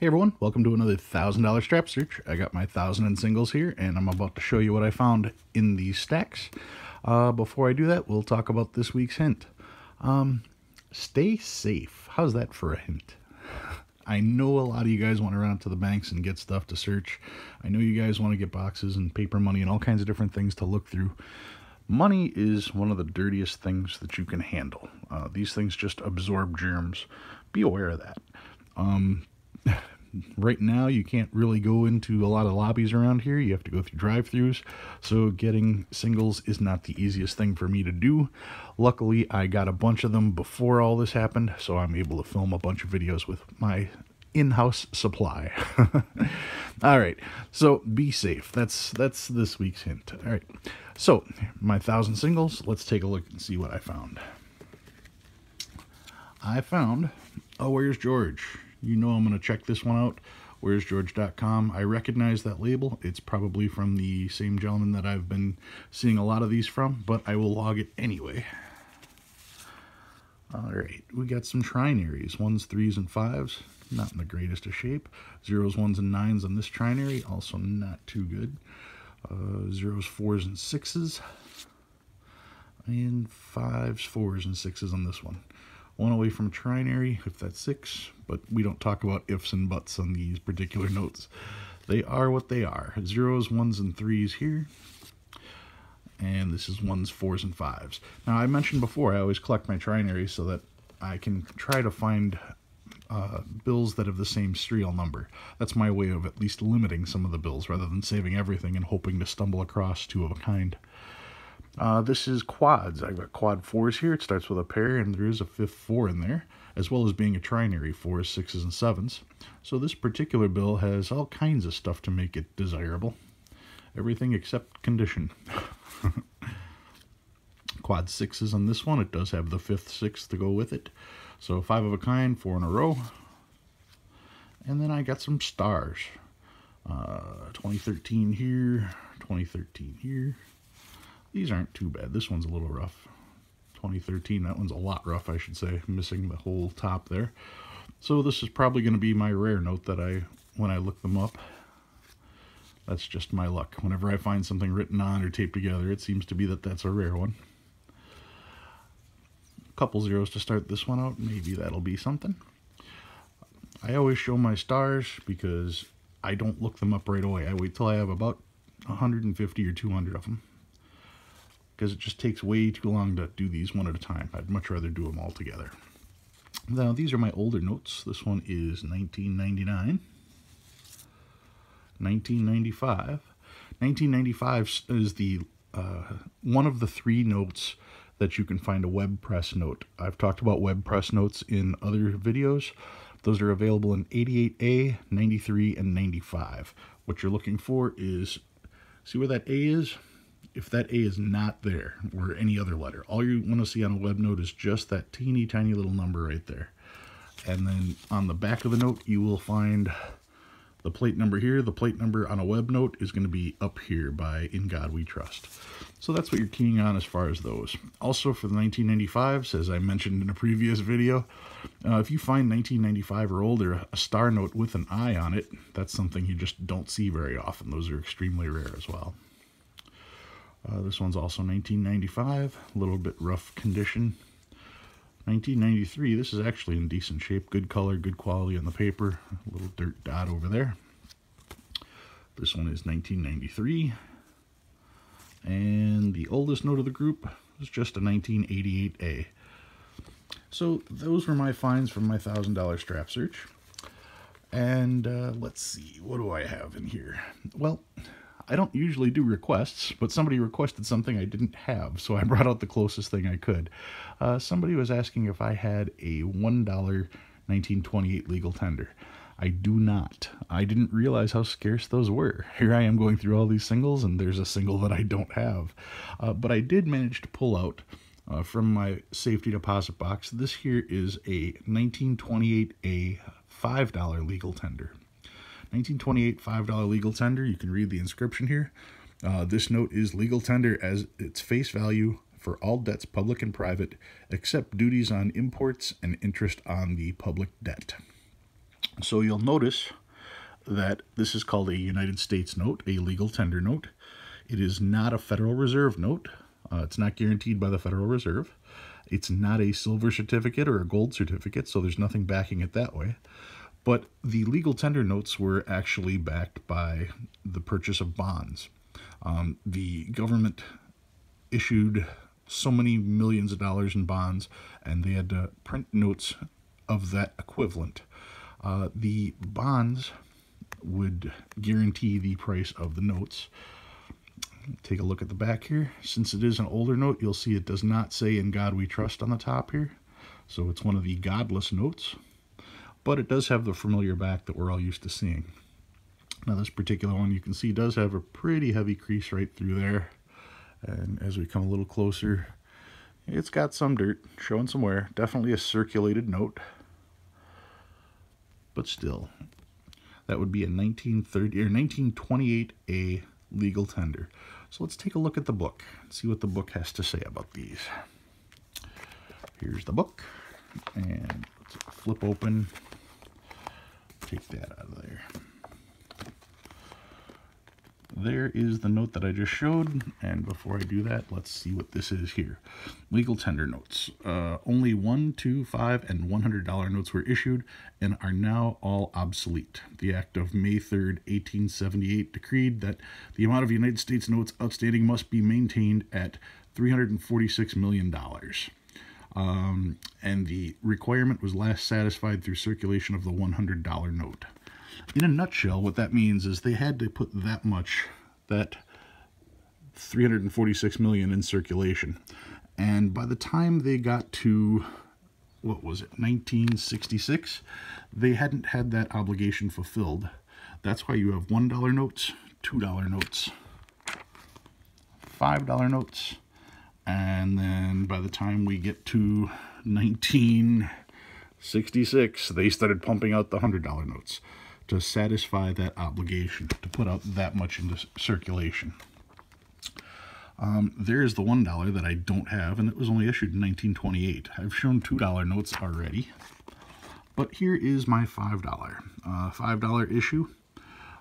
Hey everyone, welcome to another $1,000 strap search. I got my 1000 and singles here and I'm about to show you what I found in these stacks. Uh, before I do that, we'll talk about this week's hint. Um, stay safe. How's that for a hint? I know a lot of you guys want to run out to the banks and get stuff to search. I know you guys want to get boxes and paper money and all kinds of different things to look through. Money is one of the dirtiest things that you can handle. Uh, these things just absorb germs. Be aware of that. Um, right now you can't really go into a lot of lobbies around here. You have to go through drive-throughs. So getting singles is not the easiest thing for me to do. Luckily i got a bunch of them before all this happened so i'm able to film a bunch of videos with my in-house supply. All right so be safe. That's that's this week's hint. All right so my thousand singles let's take a look and see what i found. I found oh where's george you know I'm going to check this one out. Where's George.com? I recognize that label. It's probably from the same gentleman that I've been seeing a lot of these from, but I will log it anyway. All right, we got some trinaries, ones, threes, and fives. Not in the greatest of shape. Zeros, ones, and nines on this trinary, also not too good. Uh, zeros, fours, and sixes. And fives, fours, and sixes on this one one away from trinary, if that's six, but we don't talk about ifs and buts on these particular notes. They are what they are. Zeros, ones, and threes here. And this is ones, fours, and fives. Now, I mentioned before, I always collect my trinaries so that I can try to find uh, bills that have the same serial number. That's my way of at least limiting some of the bills rather than saving everything and hoping to stumble across two of a kind. Uh, this is quads. I've got quad fours here. It starts with a pair, and there is a fifth four in there, as well as being a trinary, fours, sixes, and sevens. So this particular bill has all kinds of stuff to make it desirable. Everything except condition. quad sixes on this one. It does have the fifth six to go with it. So five of a kind, four in a row. And then I got some stars. Uh, 2013 here, 2013 here, these aren't too bad. This one's a little rough. 2013, that one's a lot rough, I should say, missing the whole top there. So this is probably going to be my rare note that I, when I look them up, that's just my luck. Whenever I find something written on or taped together, it seems to be that that's a rare one. A couple zeros to start this one out. Maybe that'll be something. I always show my stars because I don't look them up right away. I wait till I have about 150 or 200 of them because it just takes way too long to do these one at a time. I'd much rather do them all together. Now, these are my older notes. This one is 1999, 1995. 1995 is the uh, one of the three notes that you can find a web press note. I've talked about web press notes in other videos. Those are available in 88A, 93, and 95. What you're looking for is, see where that A is? If that A is not there, or any other letter, all you want to see on a web note is just that teeny tiny little number right there. And then on the back of the note, you will find the plate number here. The plate number on a web note is going to be up here by In God We Trust. So that's what you're keying on as far as those. Also for the 1995s, as I mentioned in a previous video, uh, if you find 1995 or older, a star note with an I on it, that's something you just don't see very often. Those are extremely rare as well. Uh, this one's also 1995, a little bit rough condition. 1993, this is actually in decent shape, good color, good quality on the paper, a little dirt dot over there. This one is 1993, and the oldest note of the group is just a 1988A. So those were my finds from my $1,000 strap search. And uh, let's see, what do I have in here? Well, I don't usually do requests, but somebody requested something I didn't have, so I brought out the closest thing I could. Uh, somebody was asking if I had a $1 1928 legal tender. I do not. I didn't realize how scarce those were. Here I am going through all these singles, and there's a single that I don't have. Uh, but I did manage to pull out uh, from my safety deposit box. This here is a 1928 a $5 legal tender. 1928 $5 legal tender. You can read the inscription here. Uh, this note is legal tender as its face value for all debts, public and private, except duties on imports and interest on the public debt. So you'll notice that this is called a United States note, a legal tender note. It is not a Federal Reserve note. Uh, it's not guaranteed by the Federal Reserve. It's not a silver certificate or a gold certificate, so there's nothing backing it that way. But the legal tender notes were actually backed by the purchase of bonds. Um, the government issued so many millions of dollars in bonds, and they had to print notes of that equivalent. Uh, the bonds would guarantee the price of the notes. Take a look at the back here. Since it is an older note, you'll see it does not say In God We Trust on the top here. So it's one of the godless notes. But it does have the familiar back that we're all used to seeing. Now this particular one you can see does have a pretty heavy crease right through there. And as we come a little closer, it's got some dirt showing some wear. Definitely a circulated note. But still, that would be a 1930 or 1928A legal tender. So let's take a look at the book and see what the book has to say about these. Here's the book. And let's flip open. Take that out of there there is the note that I just showed. And before I do that, let's see what this is here. Legal tender notes. Uh, only one, two, five, and $100 notes were issued and are now all obsolete. The Act of May 3rd, 1878 decreed that the amount of United States notes outstanding must be maintained at $346 million. Um, and the requirement was last satisfied through circulation of the $100 note in a nutshell, what that means is they had to put that much, that 346 million in circulation. And by the time they got to, what was it, 1966, they hadn't had that obligation fulfilled. That's why you have $1 notes, $2 notes, $5 notes, and then by the time we get to 1966, they started pumping out the $100 notes to satisfy that obligation, to put out that much into circulation. Um, there is the $1 that I don't have, and it was only issued in 1928. I've shown $2 notes already, but here is my $5. Uh, $5 issue,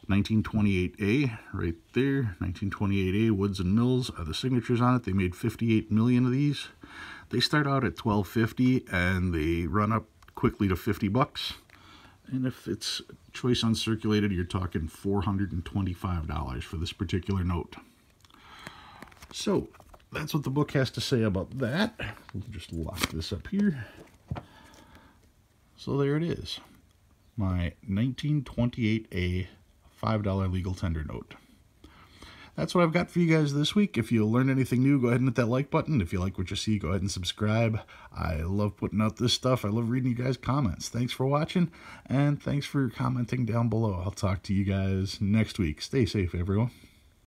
1928A, right there, 1928A, Woods and Mills are the signatures on it. They made 58 million of these. They start out at 1250 and they run up quickly to 50 bucks. And if it's choice uncirculated, you're talking $425 for this particular note. So, that's what the book has to say about that. We'll just lock this up here. So there it is. My 1928A $5 legal tender note that's what I've got for you guys this week. If you learned anything new, go ahead and hit that like button. If you like what you see, go ahead and subscribe. I love putting out this stuff. I love reading you guys' comments. Thanks for watching, and thanks for commenting down below. I'll talk to you guys next week. Stay safe, everyone.